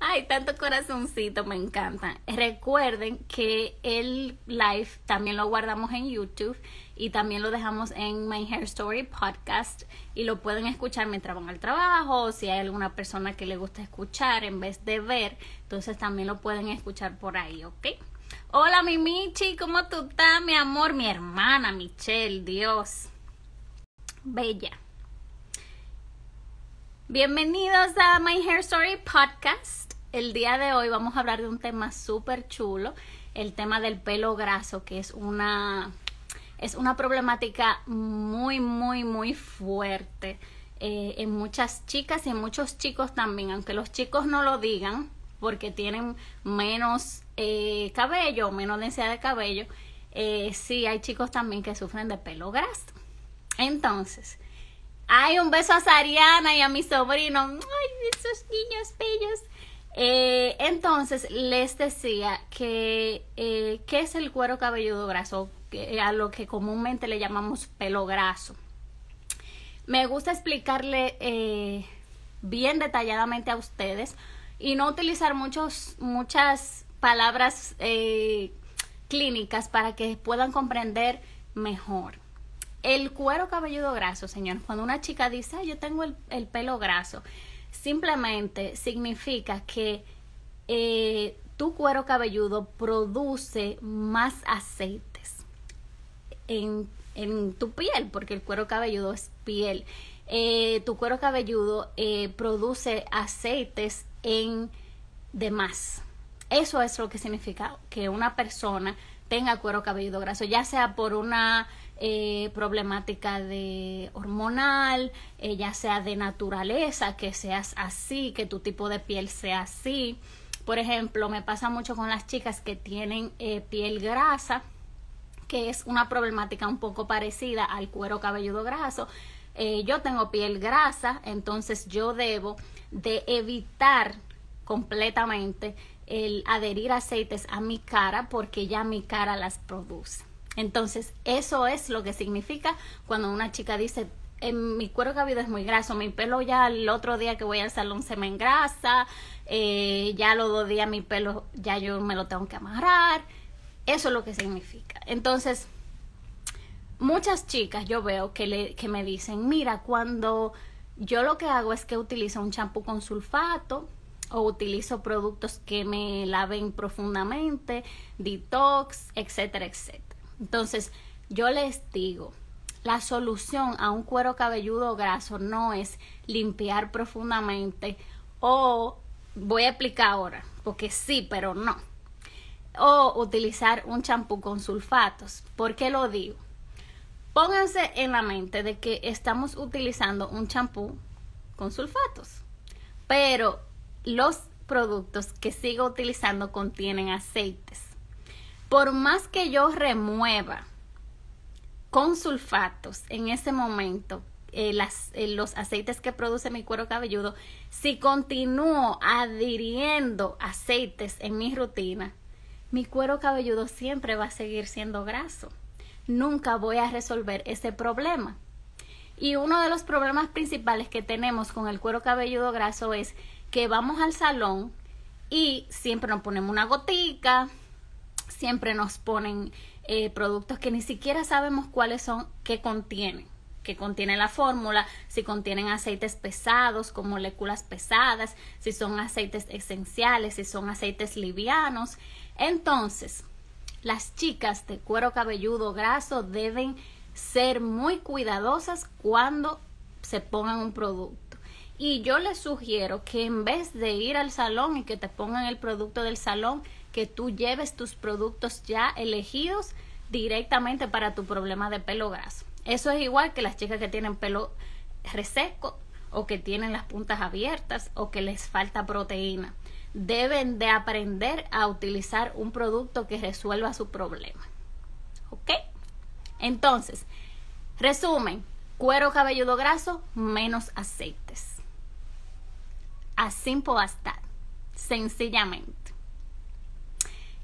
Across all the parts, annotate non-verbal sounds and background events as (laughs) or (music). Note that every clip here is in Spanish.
Ay, tanto corazoncito, me encanta. Recuerden que el live también lo guardamos en YouTube y también lo dejamos en My Hair Story podcast y lo pueden escuchar mientras van al trabajo o si hay alguna persona que le gusta escuchar en vez de ver, entonces también lo pueden escuchar por ahí, ¿ok? Hola, mi Michi, ¿cómo tú estás, mi amor? Mi hermana Michelle, Dios. Bella. Bienvenidos a My Hair Story Podcast. El día de hoy vamos a hablar de un tema súper chulo, el tema del pelo graso, que es una, es una problemática muy, muy, muy fuerte eh, en muchas chicas y en muchos chicos también, aunque los chicos no lo digan, porque tienen menos eh, cabello menos densidad de cabello, eh, sí hay chicos también que sufren de pelo graso. Entonces, hay un beso a Sariana y a mi sobrino. Ay, esos niños bellos. Eh, entonces, les decía que, eh, ¿qué es el cuero cabelludo graso? Que, a lo que comúnmente le llamamos pelo graso. Me gusta explicarle eh, bien detalladamente a ustedes y no utilizar muchos, muchas palabras eh, clínicas para que puedan comprender mejor. El cuero cabelludo graso, señor, cuando una chica dice, yo tengo el, pelo graso, simplemente significa que eh, tu cuero cabelludo produce más aceites en, en, tu piel, porque el cuero cabelludo es piel. Eh, tu cuero cabelludo eh, produce aceites en de más. Eso es lo que significa que una persona tenga cuero cabelludo graso, ya sea por una eh, problemática de hormonal, eh, ya sea de naturaleza, que seas así, que tu tipo de piel sea así. Por ejemplo, me pasa mucho con las chicas que tienen eh, piel grasa, que es una problemática un poco parecida al cuero cabelludo graso. Yo tengo piel grasa, entonces yo debo de evitar completamente el adherir aceites a mi cara porque ya mi cara las produce. Entonces, eso es lo que significa cuando una chica dice, en mi cuero cabelludo es muy graso, mi pelo ya el otro día que voy al salón se me engrasa, eh, ya los dos días mi pelo ya yo me lo tengo que amarrar. Eso es lo que significa. Entonces, muchas chicas yo veo que, que me dicen, mira, cuando yo lo que hago es que utilizo un champú con sulfato, o utilizo productos que me laven profundamente, detox, etcétera, etcétera. Entonces, yo les digo, la solución a un cuero cabelludo graso no es limpiar profundamente o voy a explicar ahora, porque sí, pero no. O utilizar un champú con sulfatos. ¿Por qué lo digo? Pónganse en la mente de que estamos utilizando un champú con sulfatos, pero los productos que sigo utilizando contienen aceites. Por más que yo remueva con sulfatos en ese momento eh, eh, los aceites que produce mi cuero cabelludo, si continúo adhiriendo aceites en mi rutina, mi cuero cabelludo siempre va a seguir siendo graso. Nunca voy a resolver ese problema. Y uno de los problemas principales que tenemos con el cuero cabelludo graso es que vamos al salón y siempre nos ponemos una gotica, siempre nos ponen eh, productos que ni siquiera sabemos cuáles son, qué contienen, que contiene la fórmula, si contienen aceites pesados con moléculas pesadas, si son aceites esenciales, si son aceites livianos. Entonces, las chicas de cuero cabelludo graso deben ser muy cuidadosas cuando se pongan un producto. Y yo les sugiero que en vez de ir al salón y que te pongan el producto del salón, que tú lleves tus productos ya elegidos directamente para tu problema de pelo graso. Eso es igual que las chicas que tienen pelo reseco o que tienen las puntas abiertas o que les falta proteína. Deben de aprender a utilizar un producto que resuelva su problema. ¿Ok? Entonces, resumen, cuero cabelludo graso, menos aceites. As simple as that. Sencillamente.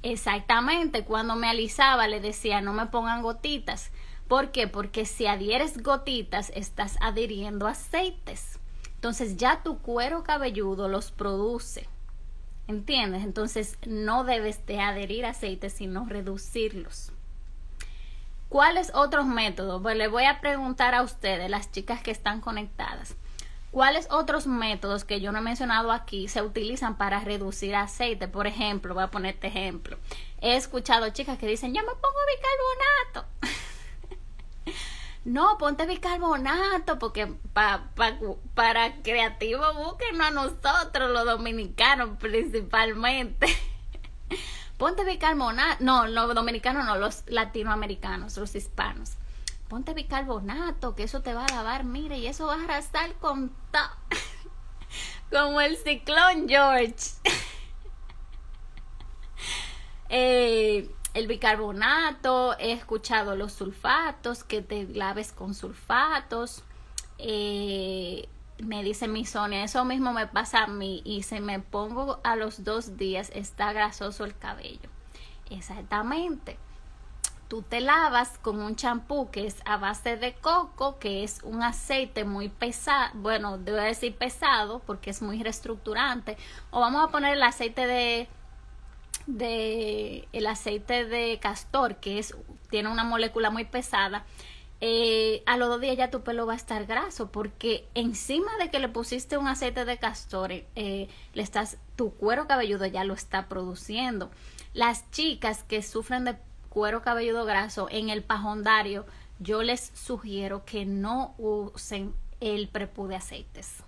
Exactamente, cuando me alisaba le decía no me pongan gotitas. ¿Por qué? Porque si adhieres gotitas estás adhiriendo aceites. Entonces ya tu cuero cabelludo los produce. ¿Entiendes? Entonces no debes de adherir aceites, sino reducirlos. ¿Cuáles otros métodos? Pues les voy a preguntar a ustedes, las chicas que están conectadas. ¿Cuáles otros métodos que yo no he mencionado aquí se utilizan para reducir aceite? Por ejemplo, voy a poner este ejemplo. He escuchado chicas que dicen, yo me pongo bicarbonato. (laughs) no, ponte bicarbonato porque pa, para creativo busquen a nosotros, los dominicanos principalmente. (laughs) ponte bicarbonato. No, los dominicanos no, los latinoamericanos, los hispanos ponte bicarbonato, que eso te va a lavar, mire, y eso va a arrastrar con todo. (laughs) Como el ciclón George. (laughs) Eh, el bicarbonato, he escuchado los sulfatos, que te laves con sulfatos. Eh, me dice mi Sonia, eso mismo me pasa a mí y se me pongo a los dos días, está grasoso el cabello. Exactamente tú te lavas con un champú que es a base de coco, que es un aceite muy pesado, bueno, debo decir pesado porque es muy reestructurante, o vamos a poner el aceite de de el aceite de castor que es tiene una molécula muy pesada eh, a los dos días ya tu pelo va a estar graso porque encima de que le pusiste un aceite de castor eh, le estás tu cuero cabelludo ya lo está produciendo. Las chicas que sufren de cuero cabelludo graso en el pajondario, yo les sugiero que no usen el prepú de aceites.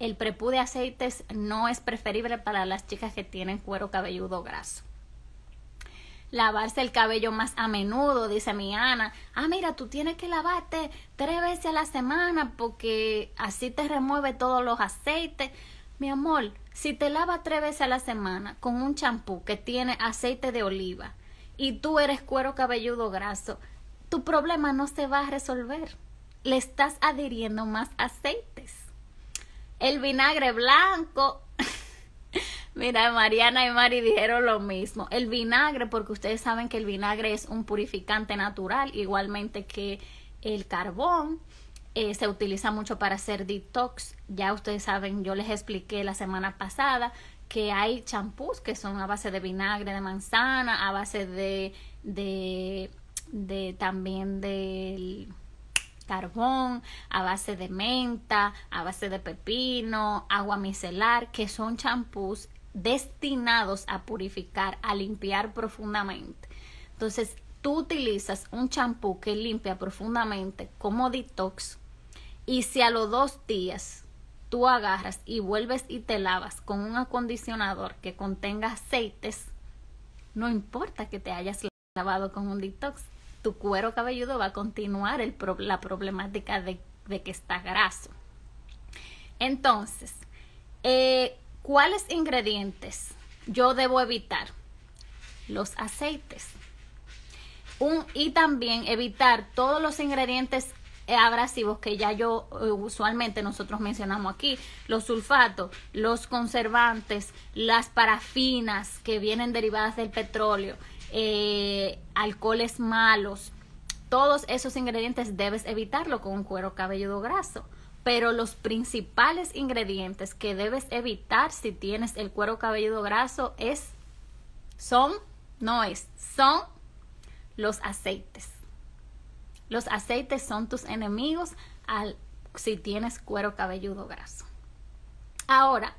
El prepú de aceites no es preferible para las chicas que tienen cuero cabelludo graso. Lavarse el cabello más a menudo, dice mi Ana. Ah, mira, tú tienes que lavarte tres veces a la semana porque así te remueve todos los aceites. Mi amor, si te lavas tres veces a la semana con un champú que tiene aceite de oliva, y tú eres cuero cabelludo graso, tu problema no se va a resolver. Le estás adhiriendo más aceites. El vinagre blanco. (laughs) Mira, Mariana y Mari dijeron lo mismo. El vinagre, porque ustedes saben que el vinagre es un purificante natural, igualmente que el carbón. Eh, se utiliza mucho para hacer detox. Ya ustedes saben, yo les expliqué la semana pasada que hay champús que son a base de vinagre de manzana, a base de, de, de también del carbón, a base de menta, a base de pepino, agua micelar, que son champús destinados a purificar, a limpiar profundamente. Entonces, tú utilizas un champú que limpia profundamente como detox y si a los dos días tú agarras y vuelves y te lavas con un acondicionador que contenga aceites, no importa que te hayas lavado con un detox, tu cuero cabelludo va a continuar la problemática de, que está graso. Entonces, eh, ¿cuáles ingredientes yo debo evitar? Los aceites. Y también evitar todos los ingredientes abrasivos que ya yo eh, usualmente nosotros mencionamos aquí, los sulfatos, los conservantes, las parafinas que vienen derivadas del petróleo, eh, alcoholes malos, todos esos ingredientes debes evitarlo con un cuero cabelludo graso. Pero los principales ingredientes que debes evitar si tienes el cuero cabelludo graso es, son, no es, son los aceites los aceites son tus enemigos al, si tienes cuero cabelludo graso. Ahora,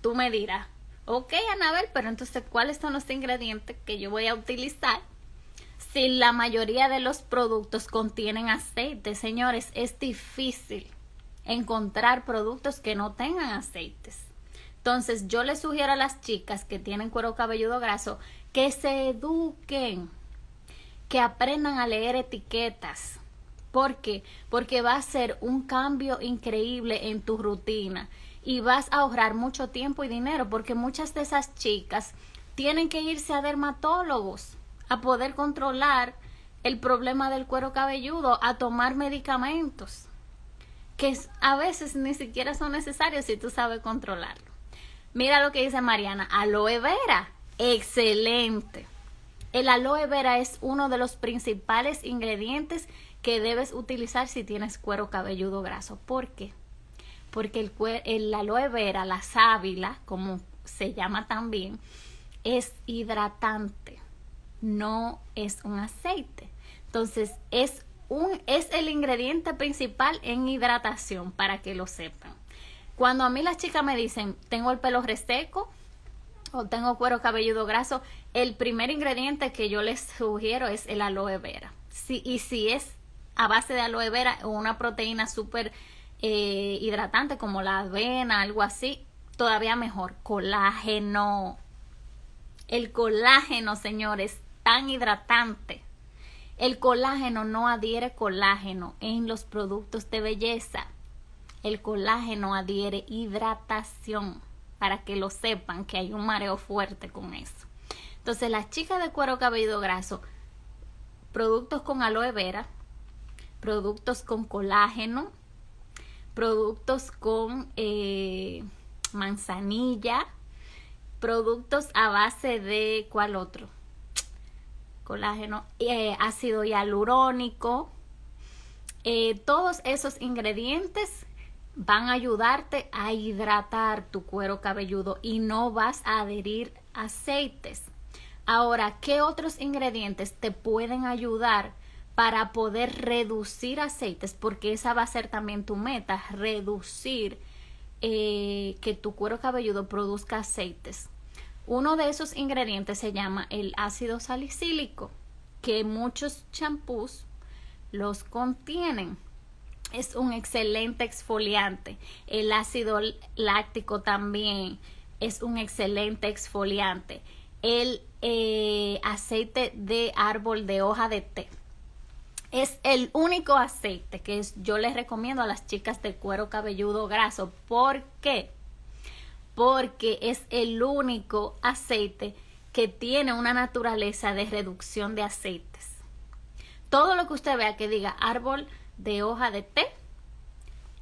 tú me dirás, ok, Anabel, pero entonces, ¿cuáles son los ingredientes que yo voy a utilizar? Si la mayoría de los productos contienen aceite, señores, es difícil encontrar productos que no tengan aceites. Entonces, yo les sugiero a las chicas que tienen cuero cabelludo graso que se eduquen que aprendan a leer etiquetas. ¿Por qué? Porque va a ser un cambio increíble en tu rutina y vas a ahorrar mucho tiempo y dinero porque muchas de esas chicas tienen que irse a dermatólogos a poder controlar el problema del cuero cabelludo, a tomar medicamentos que a veces ni siquiera son necesarios si tú sabes controlarlo. Mira lo que dice Mariana, aloe vera, excelente. El aloe vera es uno de los principales ingredientes que debes utilizar si tienes cuero cabelludo graso. ¿Por qué? Porque el, el aloe vera, la sábila, como se llama también, es hidratante, no es un aceite. Entonces, es un es el ingrediente principal en hidratación para que lo sepan. Cuando a mí las chicas me dicen, "Tengo el pelo reseco", o tengo cuero cabelludo graso, el primer ingrediente que yo les sugiero es el aloe vera. Y si es a base de aloe vera o una proteína súper eh, hidratante como la avena, algo así, todavía mejor. Colágeno. El colágeno, señores, tan hidratante. El colágeno no adhiere colágeno en los productos de belleza. El colágeno adhiere hidratación para que lo sepan que hay un mareo fuerte con eso. Entonces, las chicas de cuero cabelludo graso, productos con aloe vera, productos con colágeno, productos con eh, manzanilla, productos a base de, ¿cuál otro? Colágeno, eh, ácido hialurónico, eh, todos esos ingredientes van a ayudarte a hidratar tu cuero cabelludo y no vas a adherir aceites. Ahora, ¿qué otros ingredientes te pueden ayudar para poder reducir aceites? Porque esa va a ser también tu meta, reducir eh, que tu cuero cabelludo produzca aceites. Uno de esos ingredientes se llama el ácido salicílico, que muchos champús los contienen es un excelente exfoliante. El ácido láctico también es un excelente exfoliante. El eh, aceite de árbol de hoja de té es el único aceite que yo les recomiendo a las chicas de cuero cabelludo graso. ¿Por qué? Porque es el único aceite que tiene una naturaleza de reducción de aceites. Todo lo que usted vea que diga árbol de hoja de té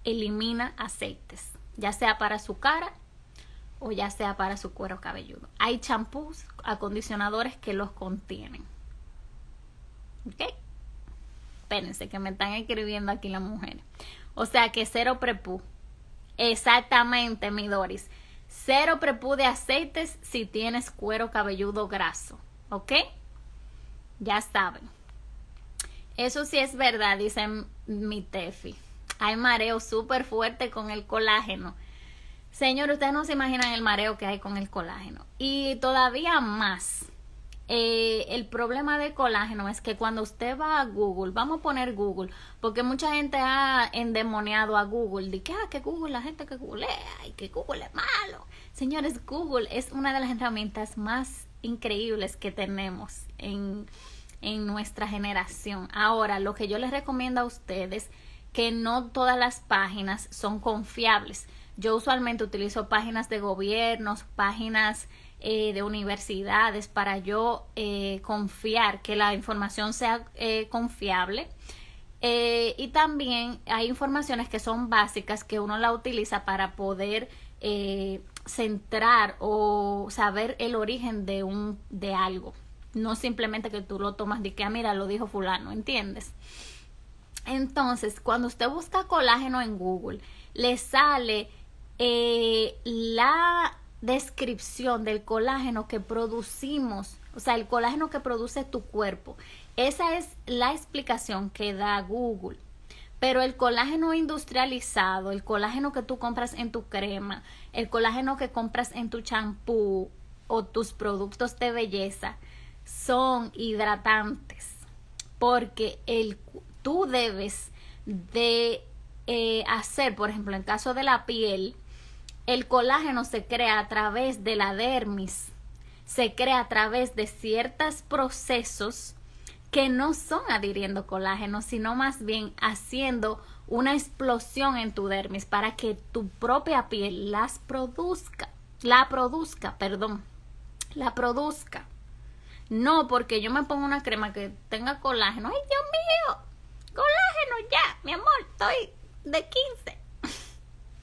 elimina aceites, ya sea para su cara o ya sea para su cuero cabelludo. Hay champús, acondicionadores que los contienen. ¿Ok? Espérense que me están escribiendo aquí las mujeres. O sea que cero prepú. Exactamente, mi Doris. Cero prepú de aceites si tienes cuero cabelludo graso. ¿Ok? Ya saben. Eso sí es verdad, dice mi Tefi. Hay mareo súper fuerte con el colágeno. Señor, ustedes no se imaginan el mareo que hay con el colágeno. Y todavía más. Eh, el problema del colágeno es que cuando usted va a Google, vamos a poner Google, porque mucha gente ha endemoniado a Google, de que, ah, que Google, la gente que googlea y que Google es malo. Señores, Google es una de las herramientas más increíbles que tenemos en en nuestra generación. Ahora, lo que yo les recomiendo a ustedes, que no todas las páginas son confiables. Yo usualmente utilizo páginas de gobiernos, páginas eh, de universidades para yo eh, confiar que la información sea eh, confiable. y también hay informaciones que son básicas que uno la utiliza para poder centrar o saber el origen de un de algo no simplemente que tú lo tomas de que, ah, mira, lo dijo fulano, ¿entiendes? Entonces, cuando usted busca colágeno en Google, le sale eh, la descripción del colágeno que producimos, o sea, el colágeno que produce tu cuerpo. Esa es la explicación que da Google. Pero el colágeno industrializado, el colágeno que tú compras en tu crema, el colágeno que compras en tu champú o tus productos de belleza, son hidratantes porque el, tú debes de eh, hacer, por ejemplo, en caso de la piel, el colágeno se crea a través de la dermis, se crea a través de ciertos procesos que no son adhiriendo colágeno, sino más bien haciendo una explosión en tu dermis para que tu propia piel las produzca, la produzca, perdón, la produzca. No, porque yo me pongo una crema que tenga colágeno. ¡Ay, Dios mío! Colágeno ya, mi amor, estoy de 15. (laughs)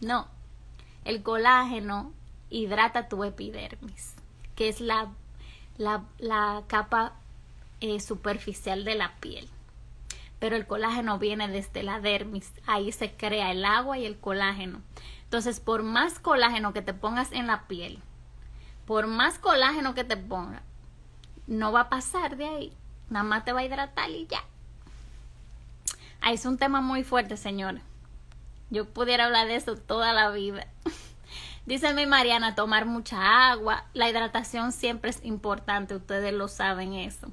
No, el colágeno hidrata tu epidermis, que es la, la, capa eh, superficial de la piel. Pero el colágeno viene desde la dermis, ahí se crea el agua y el colágeno. Entonces, por más colágeno que te pongas en la piel, por más colágeno que te ponga, no va a pasar de ahí. Nada más te va a hidratar y ya. Ahí es un tema muy fuerte, señores. Yo pudiera hablar de eso toda la vida. (laughs) Dice mi Mariana, tomar mucha agua. La hidratación siempre es importante, ustedes lo saben eso.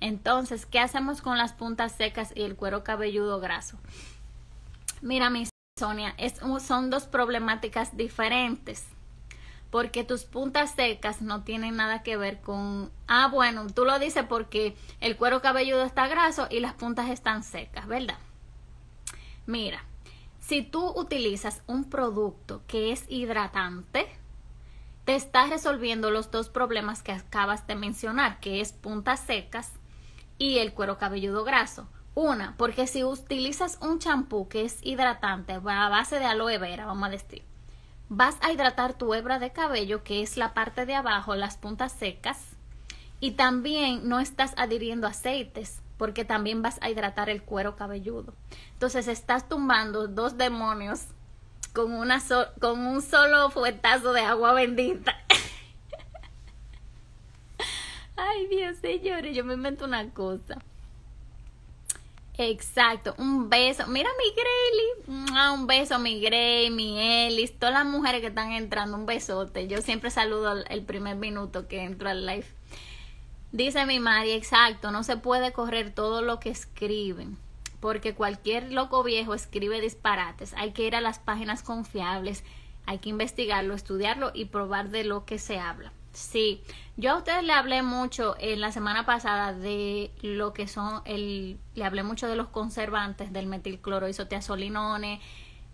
Entonces, ¿qué hacemos con las puntas secas y el cuero cabelludo graso? Mira, mi Sonia, es, son dos problemáticas diferentes. Porque tus puntas secas no tienen nada que ver con... Ah, bueno, tú lo dices porque el cuero cabelludo está graso y las puntas están secas, ¿verdad? Mira, si tú utilizas un producto que es hidratante, te estás resolviendo los dos problemas que acabas de mencionar, que es puntas secas y el cuero cabelludo graso. Una, porque si utilizas un champú que es hidratante a base de aloe vera, vamos a decir, vas a hidratar tu hebra de cabello, que es la parte de abajo, las puntas secas, y también no estás adhiriendo aceites, porque también vas a hidratar el cuero cabelludo. Entonces estás tumbando dos demonios con, una con un solo fuetazo de agua bendita. (laughs) Ay, Dios, señores, yo me invento una cosa. Exacto, un beso. Mira mi Grey, un beso mi Grey, mi Ellis, todas las mujeres que están entrando, un besote. Yo siempre saludo el primer minuto que entro al live. Dice mi María, exacto, no se puede correr todo lo que escriben, porque cualquier loco viejo escribe disparates. Hay que ir a las páginas confiables, hay que investigarlo, estudiarlo y probar de lo que se habla. Sí, yo a ustedes le hablé mucho en la semana pasada de lo que son el, le hablé mucho de los conservantes del metilcloroisotiazolinone,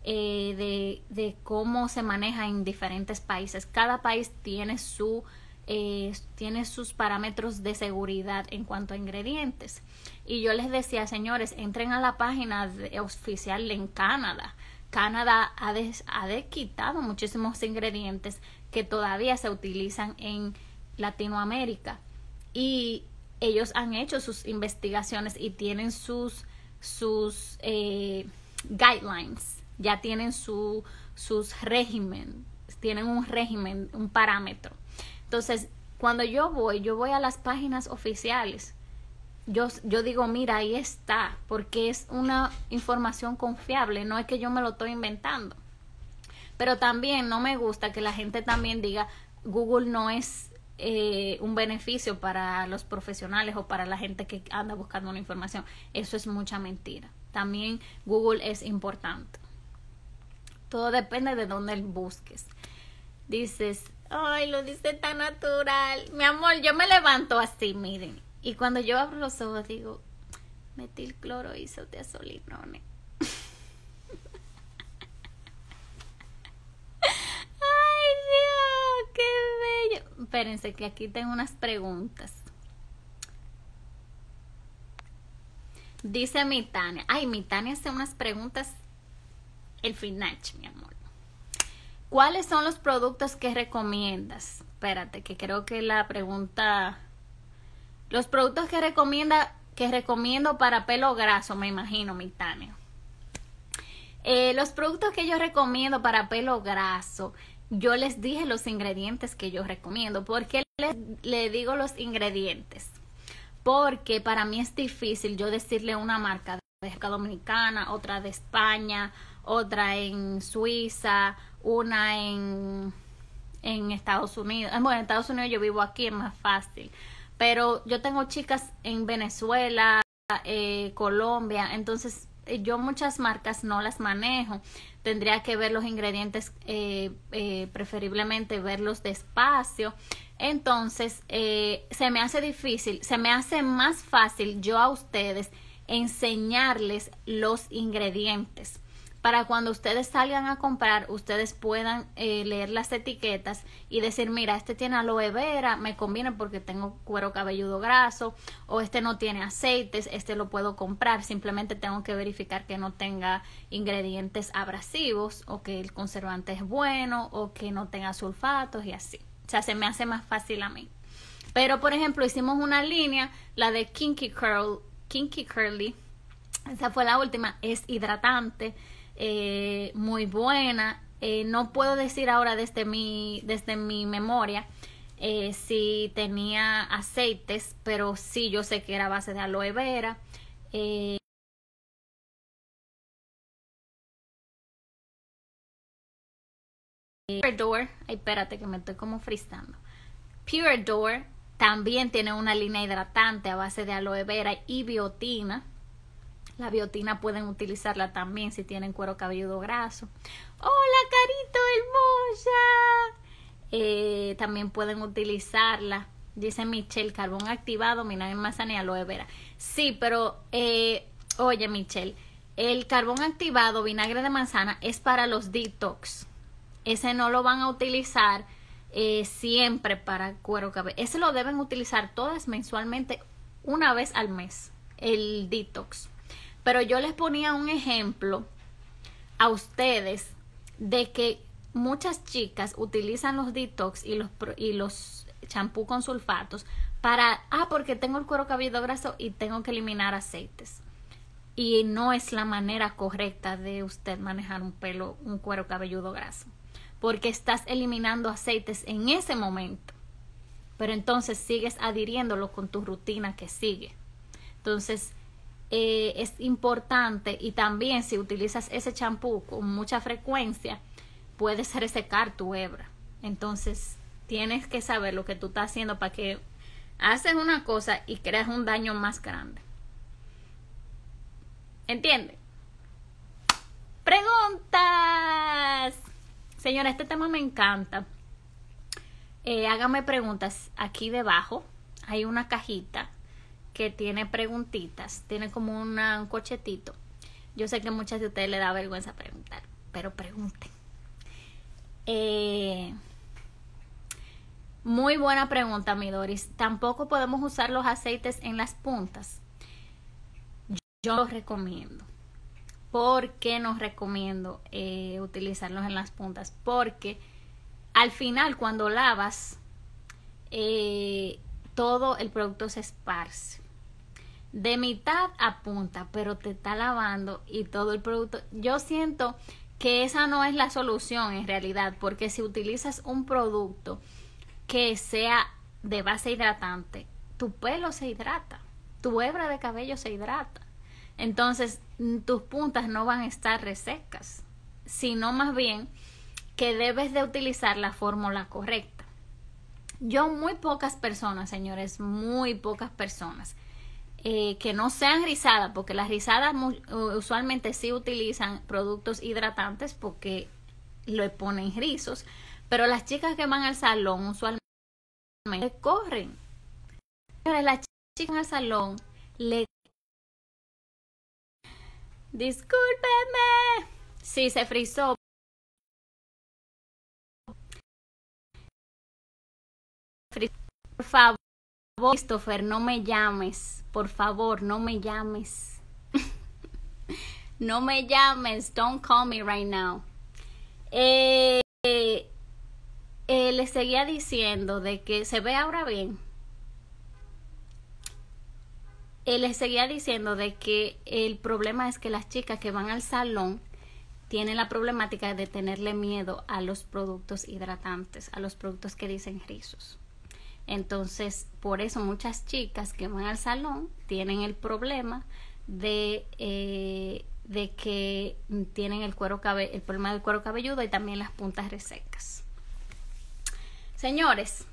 eh, de, de cómo se maneja en diferentes países. Cada país tiene su eh, tiene sus parámetros de seguridad en cuanto a ingredientes. Y yo les decía, señores, entren a la página oficial en Canadá. Canadá ha, ha quitado muchísimos ingredientes que todavía se utilizan en Latinoamérica. Y ellos han hecho sus investigaciones y tienen sus, sus eh, guidelines, ya tienen su, sus régimen, tienen un régimen, un parámetro. Entonces, cuando yo voy, yo voy a las páginas oficiales. Yo, yo digo, mira, ahí está, porque es una información confiable, no es que yo me lo estoy inventando. Pero también no me gusta que la gente también diga, Google no es eh, un beneficio para los profesionales o para la gente que anda buscando una información. Eso es mucha mentira. También Google es importante. Todo depende de dónde busques. Dices, Ay, lo dice tan natural. Mi amor, yo me levanto así, miren. Y cuando yo abro los ojos digo, metilcloro isotiazolinone. Ay, Dios, qué bello. Espérense que aquí tengo unas preguntas. Dice mi Tania. Ay, mi Tania hace unas preguntas el final, mi amor. ¿Cuáles son los productos que recomiendas? Espérate, que creo que la pregunta. Los productos que recomienda, que recomiendo para pelo graso, me imagino, mi Tania. Eh, los productos que yo recomiendo para pelo graso, yo les dije los ingredientes que yo recomiendo. ¿Por qué les, le digo los ingredientes? Porque para mí es difícil yo decirle una marca de Dominicana, otra de España, otra en Suiza, una en, en Estados Unidos. Ah, bueno, en Estados Unidos yo vivo aquí, es más fácil. Pero yo tengo chicas en Venezuela, eh, Colombia, entonces eh, yo muchas marcas no las manejo. Tendría que ver los ingredientes, eh, preferiblemente verlos despacio. Entonces, se me hace difícil, se me hace más fácil yo a ustedes enseñarles los ingredientes para cuando ustedes salgan a comprar, ustedes puedan eh, leer las etiquetas y decir, mira, este tiene aloe vera, me conviene porque tengo cuero cabelludo graso, o este no tiene aceites, este lo puedo comprar, simplemente tengo que verificar que no tenga ingredientes abrasivos, o que el conservante es bueno, o que no tenga sulfatos y así. O sea, se me hace más fácil a mí. Pero, por ejemplo, hicimos una línea, la de Kinky Curl, Kinky Curly, esa fue la última, es hidratante eh, muy buena. Eh, no puedo decir ahora desde mi, desde mi memoria eh, si tenía aceites, pero sí yo sé que era base de aloe vera. Eh, Pure Door, espérate que me estoy como fristando. Pure Door también tiene una línea hidratante a base de aloe vera y biotina. La biotina pueden utilizarla también si tienen cuero cabelludo graso. ¡Hola, carito hermosa! Eh, también pueden utilizarla. Dice Michelle, carbón activado, vinagre manzana y aloe vera. Sí, pero eh, oye Michelle, el carbón activado, vinagre de manzana, es para los detox. Ese no lo van a utilizar eh, siempre para cuero cabelludo. Ese lo deben utilizar todas mensualmente una vez al mes, el detox. Pero yo les ponía un ejemplo a ustedes de que muchas chicas utilizan los detox y los, y los champú con sulfatos para, ah, porque tengo el cuero cabelludo graso y tengo que eliminar aceites. Y no es la manera correcta de usted manejar un pelo, un cuero cabelludo graso. Porque estás eliminando aceites en ese momento. Pero entonces sigues adhiriéndolo con tu rutina que sigue. Entonces, eh, es importante y también si utilizas ese champú con mucha frecuencia, puedes resecar tu hebra. Entonces, tienes que saber lo que tú estás haciendo para que haces una cosa y creas un daño más grande. ¿Entiende? Preguntas. Señora, este tema me encanta. Eh, hágame preguntas aquí debajo. Hay una cajita que tiene preguntitas, tiene como un cochetito. Yo sé que muchas de ustedes le da vergüenza preguntar, pero pregunten. Eh, muy buena pregunta, mi Doris. Tampoco podemos usar los aceites en las puntas. Yo los recomiendo. ¿Por qué recomiendo eh, utilizarlos en las puntas? Porque al final, cuando lavas, eh, todo el producto se esparce de mitad a punta, pero te está lavando y todo el producto. Yo siento que esa no es la solución en realidad, porque si utilizas un producto que sea de base hidratante, tu pelo se hidrata, tu hebra de cabello se hidrata. Entonces, tus puntas no van a estar resecas, sino más bien que debes de utilizar la fórmula correcta. Yo muy pocas personas, señores, muy pocas personas eh, que no sean rizadas, porque las rizadas usualmente sí utilizan productos hidratantes porque le ponen rizos, pero las chicas que van al salón usualmente corren. Las chicas al salón le... Discúlpeme. Sí, se frizó. Por favor. Christopher, no me llames. Por favor, no me llames. (laughs) no me llames. Don't call me right now. Eh, eh, le seguía diciendo de que se ve ahora bien. Eh, le seguía diciendo de que el problema es que las chicas que van al salón tienen la problemática de tenerle miedo a los productos hidratantes, a los productos que dicen rizos. Entonces, por eso muchas chicas que van al salón tienen el problema de, eh, de que tienen el, cuero cabe el problema del cuero cabelludo y también las puntas resecas. Señores,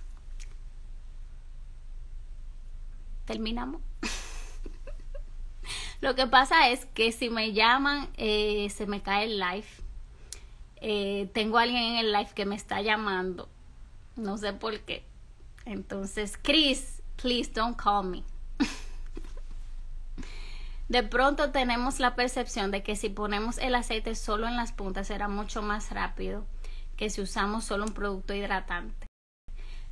terminamos. (laughs) Lo que pasa es que si me llaman, eh, se me cae el live. Eh, tengo alguien en el live que me está llamando. No sé por qué. Entonces, Chris, please don't call me. de pronto tenemos la percepción de que si ponemos el aceite solo en las puntas será mucho más rápido que si usamos solo un producto hidratante.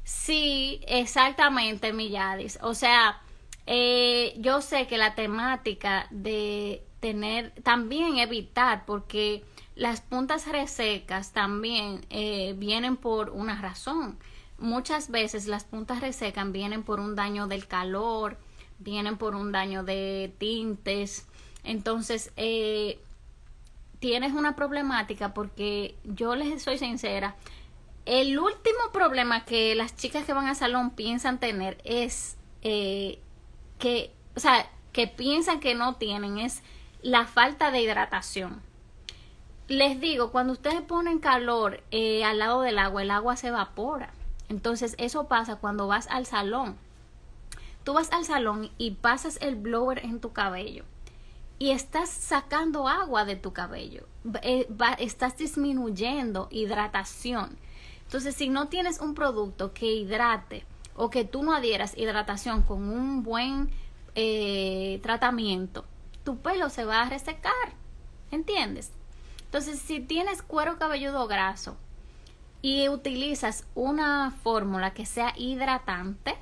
Sí, exactamente, Milladis. O sea, eh, yo sé que la temática de tener, también evitar, porque las puntas resecas también eh, vienen por una razón muchas veces las puntas resecan vienen por un daño del calor, vienen por un daño de tintes. Entonces, eh, tienes una problemática porque yo les soy sincera, El último problema que las chicas que van al salón piensan tener es eh, que, o sea, que piensan que no tienen es la falta de hidratación. Les digo, cuando ustedes ponen calor eh, al lado del agua, el agua se evapora. Entonces eso pasa cuando vas al salón. Tú vas al salón y pasas el blower en tu cabello y estás sacando agua de tu cabello. Eh, estás disminuyendo hidratación. Entonces, si no tienes un producto que hidrate o que tú no adhieras hidratación con un buen eh, tratamiento, tu pelo se va a resecar. ¿Entiendes? Entonces, si tienes cuero cabelludo graso y utilizas una fórmula que sea hidratante,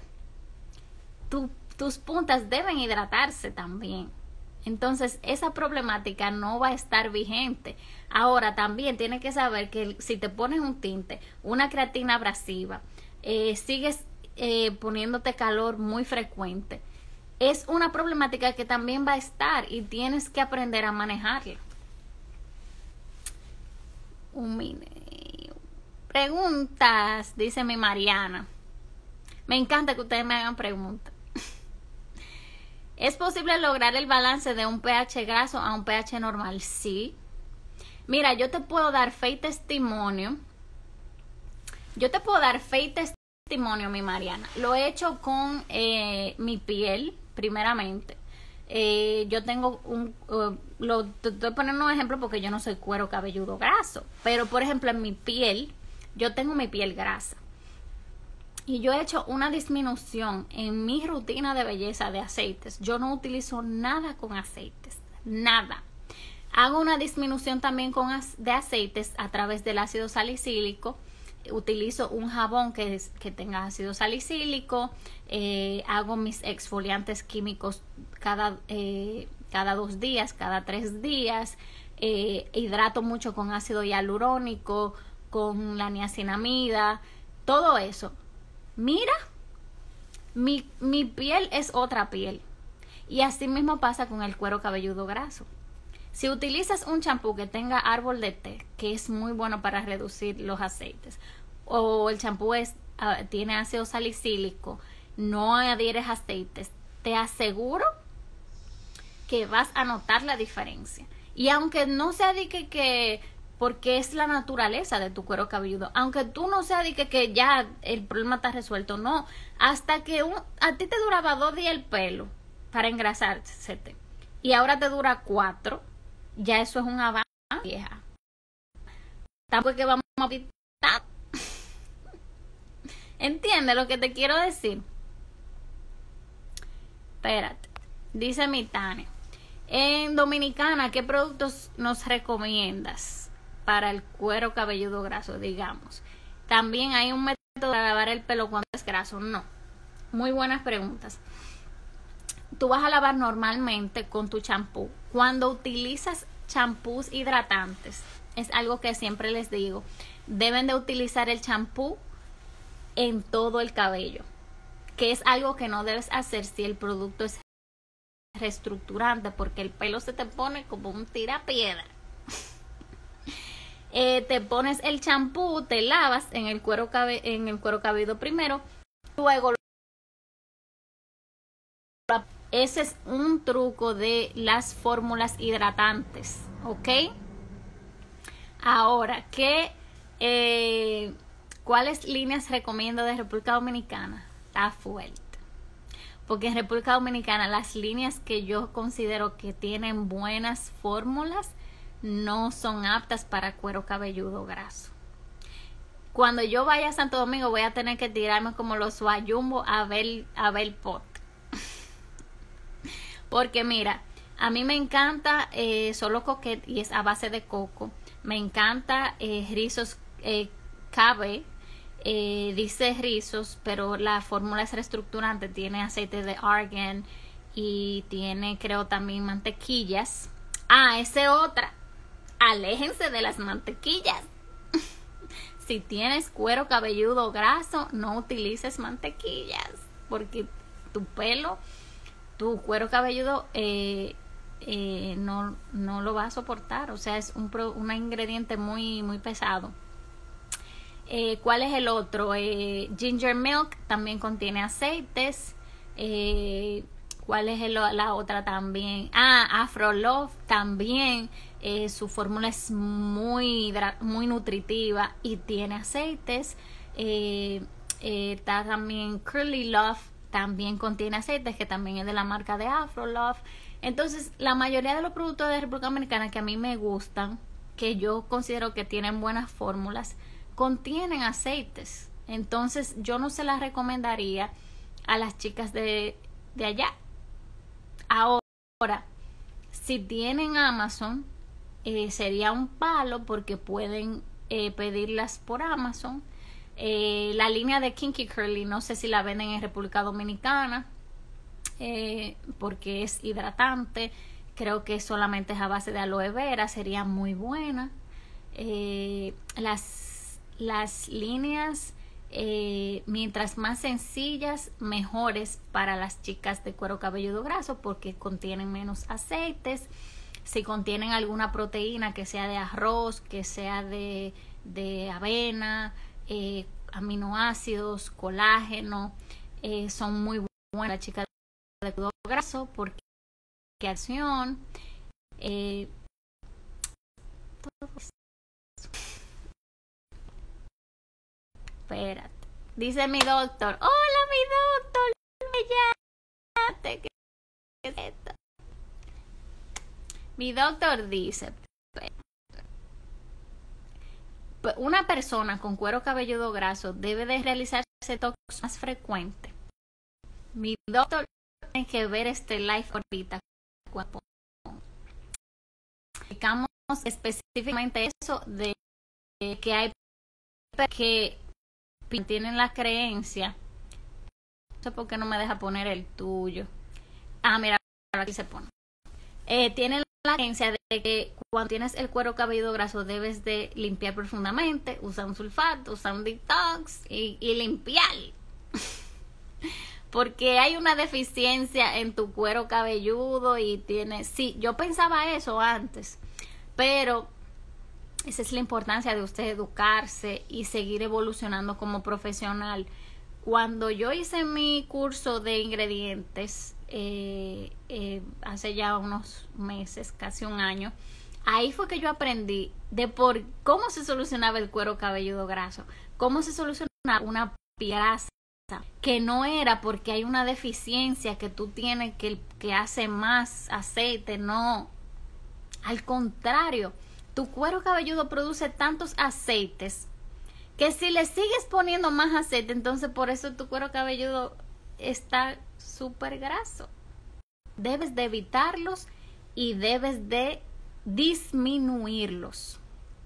tus puntas deben hidratarse también. Entonces, esa problemática no va a estar vigente. Ahora, también tienes que saber que si te pones un tinte, una creatina abrasiva, eh, sigues eh, poniéndote calor muy frecuente, es una problemática que también va a estar y tienes que aprender a manejarla. Un Preguntas, dice mi Mariana. Me encanta que ustedes me hagan preguntas. (laughs) ¿Es posible lograr el balance de un pH graso a un pH normal? Sí. Mira, yo te puedo dar fe y testimonio. Yo te puedo dar fe y testimonio, mi Mariana. Lo he hecho con eh, mi piel, primeramente. Eh, yo tengo un, uh, lo, te estoy poniendo un ejemplo porque yo no soy cuero cabelludo graso, pero por ejemplo en mi piel, yo tengo mi piel grasa. Y yo he hecho una disminución en mi rutina de belleza de aceites. Yo no utilizo nada con aceites, nada. Hago una disminución también con de aceites a través del ácido salicílico utilizo un jabón que, que tenga ácido salicílico, eh, hago mis exfoliantes químicos cada, eh, cada dos días, cada tres días, eh, hidrato mucho con ácido hialurónico, con la niacinamida, todo eso. Mira, mi, mi piel es otra piel. Y así mismo pasa con el cuero cabelludo graso. Si utilizas un champú que tenga árbol de té, que es muy bueno para reducir los aceites, o el champú ah, tiene ácido salicílico, no adhieres aceites, te aseguro que vas a notar la diferencia. Y aunque no se adique que porque es la naturaleza de tu cuero cabelludo. Aunque tú no se adique que ya el problema está resuelto, no. Hasta que un, a ti te duraba dos días el pelo para engrasarse y ahora te dura cuatro, ya eso es un avance vieja. Tampoco vamos a (laughs) ¿Entiendes lo que te quiero decir? Espérate. Dice mi Tania. En Dominicana, ¿qué productos nos recomiendas para el cuero cabelludo graso, digamos? También hay un método para lavar el pelo cuando es graso. No. Muy buenas preguntas. Tú vas a lavar normalmente con tu champú. Cuando utilizas champús hidratantes, es algo que siempre les digo, deben de utilizar el champú en todo el cabello, que es algo que no debes hacer si el producto es reestructurante, porque el pelo se te pone como un tirapiedra. Eh, te pones el champú, te lavas en el cuero, cabe en el cuero cabelludo primero, luego ese es un truco de las fórmulas hidratantes, ¿ok? Ahora, ¿qué, eh, ¿cuáles líneas recomiendo de República Dominicana? Está fuerte. Porque en República Dominicana las líneas que yo considero que tienen buenas fórmulas no son aptas para cuero cabelludo graso. Cuando yo vaya a Santo Domingo voy a tener que tirarme como los suayumbo a ver, a pot. (laughs) Porque mira, a mí me encanta eh, solo coquet y es a base de coco. Me encanta eh, rizos eh, cabe. Eh, dice rizos, pero la fórmula es reestructurante. Tiene aceite de argan y tiene, creo, también mantequillas. Ah, ese otra. Aléjense de las mantequillas. (laughs) si tienes cuero cabelludo graso, no utilices mantequillas porque tu pelo, tu cuero cabelludo eh, eh, no, no lo va a soportar. O sea, es un, ingrediente muy, muy pesado. Eh, ¿Cuál es el otro? Ginger milk también contiene aceites. ¿Cuál es la otra también? Ah, Afro Love también. su fórmula es muy, muy nutritiva y tiene aceites. está también Curly Love, también contiene aceites, que también es de la marca de Afro Love. Entonces, la mayoría de los productos de República Dominicana que a mí me gustan, que yo considero que tienen buenas fórmulas, contienen aceites. Entonces, yo no se las recomendaría a las chicas de, de allá. Ahora, si tienen Amazon, eh, sería un palo porque pueden eh, pedirlas por Amazon. Eh, la línea de Kinky Curly, no sé si la venden en República Dominicana porque es hidratante. Creo que solamente es a base de aloe vera, sería muy buena. Las, las líneas, eh, mientras más sencillas, mejores para las chicas de cuero cabelludo graso porque contienen menos aceites. Si contienen alguna proteína que sea de arroz, que sea de, de avena, aminoácidos, colágeno, son muy buenas las chicas de cuidado graso porque acción eh, espérate dice mi doctor hola mi doctor me ¿qué es esto? mi doctor dice una persona con cuero cabelludo graso debe de realizarse tox más frecuente mi doctor tienen que ver este live ahorita. Explicamos específicamente eso de que hay que tienen la creencia. No sé por qué no me deja poner el tuyo. Ah, mira, aquí se pone. Eh, tienen la creencia de que cuando tienes el cuero cabelludo graso debes de limpiar profundamente, usar un sulfato, usar un detox y, y limpiar. (laughs) porque hay una deficiencia en tu cuero cabelludo y tiene, sí, yo pensaba eso antes, pero esa es la importancia de usted educarse y seguir evolucionando como profesional. Cuando yo hice mi curso de ingredientes eh, eh, hace ya unos meses, casi un año, ahí fue que yo aprendí de por cómo se solucionaba el cuero cabelludo graso, cómo se solucionaba una grasa que no era porque hay una deficiencia que tú tienes que, que hace más aceite, no. Al contrario, tu cuero cabelludo produce tantos aceites que si le sigues poniendo más aceite, entonces por eso tu cuero cabelludo está súper graso. Debes de evitarlos y debes de disminuirlos.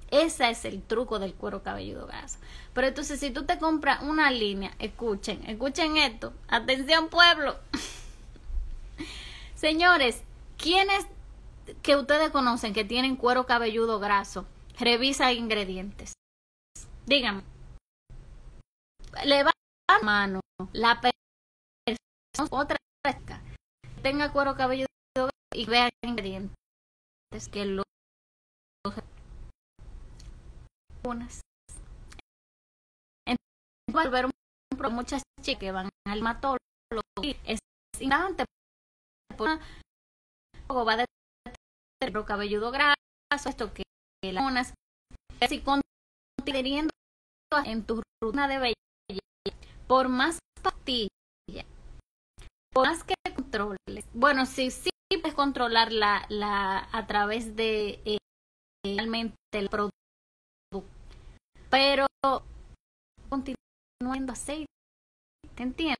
Ese es el truco del cuero cabelludo graso. Pero entonces, si tú te compras una línea, escuchen, escuchen esto. Atención, pueblo. (laughs) Señores, ¿quiénes que ustedes conocen que tienen cuero cabelludo graso? Revisa ingredientes. Díganme. Levanta la mano. La persona, otra tenga cuero cabelludo graso y vea ingredientes que lo unas. Entonces, ver un, muchas chicas que van al matólogo es importante va tener cabelludo graso, esto que las unas si en tu rutina de belleza por más pastillas por más que controles bueno sí sí puedes controlar la, a través de eh, realmente el producto pero continuando aceite, ¿te entiendes?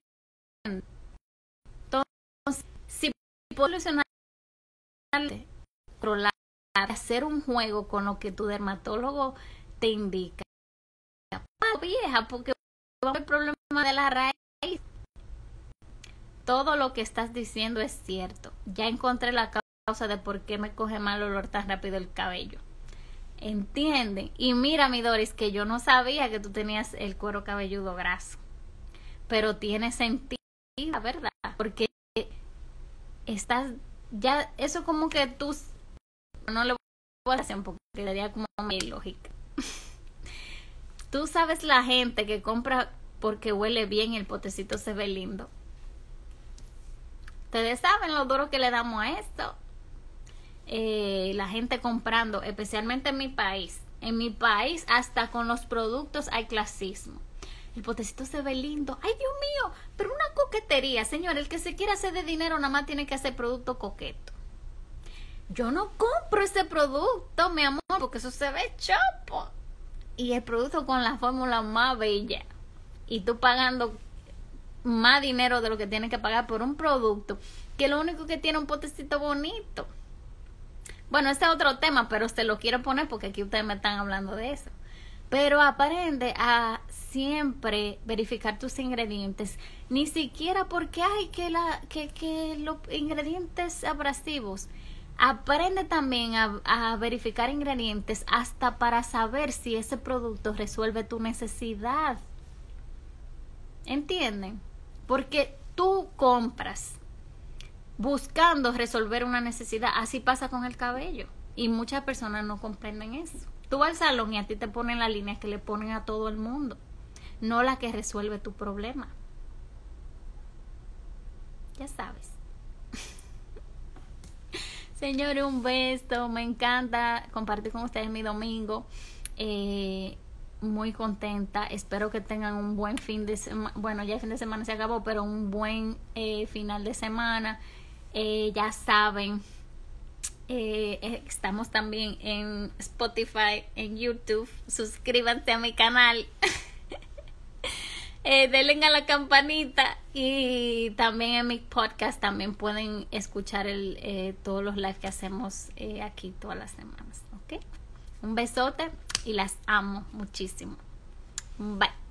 Entonces, si puedo solucionar hacer un juego con lo que tu dermatólogo te indica. vieja, porque el problema de la raíz. Todo lo que estás diciendo es cierto. Ya encontré la causa de por qué me coge mal olor tan rápido el cabello. ¿Entienden? Y mira, mi Doris, que yo no sabía que tú tenías el cuero cabelludo graso. Pero tiene sentido, ¿verdad? Porque estás ya, eso como que tú no le voy a hacer poco, sería como mi lógica. (laughs) Tú sabes la gente que compra porque huele bien y el potecito se ve lindo. Ustedes saben lo duro que le damos a esto. Eh, la gente comprando, especialmente en mi país. En mi país, hasta con los productos hay clasismo. El potecito se ve lindo. Ay, Dios mío, pero una coquetería, señor. El que se quiera hacer de dinero nada más tiene que hacer producto coqueto. Yo no compro ese producto, mi amor, porque eso se ve chopo. Y el producto con la fórmula más bella. Y tú pagando más dinero de lo que tienes que pagar por un producto que lo único que tiene un potecito bonito. Bueno, ese es otro tema, pero se lo quiero poner porque aquí ustedes me están hablando de eso. Pero aprende a siempre verificar tus ingredientes. Ni siquiera porque hay que, la, que, que los ingredientes abrasivos. Aprende también a, a, verificar ingredientes hasta para saber si ese producto resuelve tu necesidad. ¿Entienden? Porque tú compras buscando resolver una necesidad. Así pasa con el cabello. Y muchas personas no comprenden eso. Tú vas al salón y a ti te ponen la línea que le ponen a todo el mundo, no la que resuelve tu problema. Ya sabes. Señores, un beso. Me encanta compartir con ustedes mi domingo. Eh, muy contenta. Espero que tengan un buen fin de semana. Bueno, ya el fin de semana se acabó, pero un buen eh, final de semana. Eh, ya saben, eh, estamos también en Spotify, en YouTube. Suscríbanse a mi canal. (laughs) eh, denle a la campanita y también en mi podcast también pueden escuchar el, eh, todos los live que hacemos eh, aquí todas las semanas. ¿ok? Un besote y las amo muchísimo. Bye.